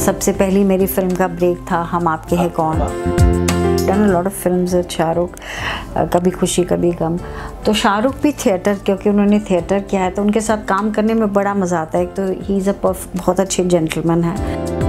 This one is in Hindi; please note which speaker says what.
Speaker 1: सबसे पहली मेरी फ़िल्म का ब्रेक था, Hum Aapke Hain Koun? Done lot of film Shahrukh Kabhi Khushi, Kabhi गम। तो शाहरुख भी थिएटर क्योंकि उन्होंने थिएटर किया है तो उनके साथ काम करने में बड़ा मज़ा आता है। एक तो ही इज़ अ बहुत अच्छे जेंटलमैन है।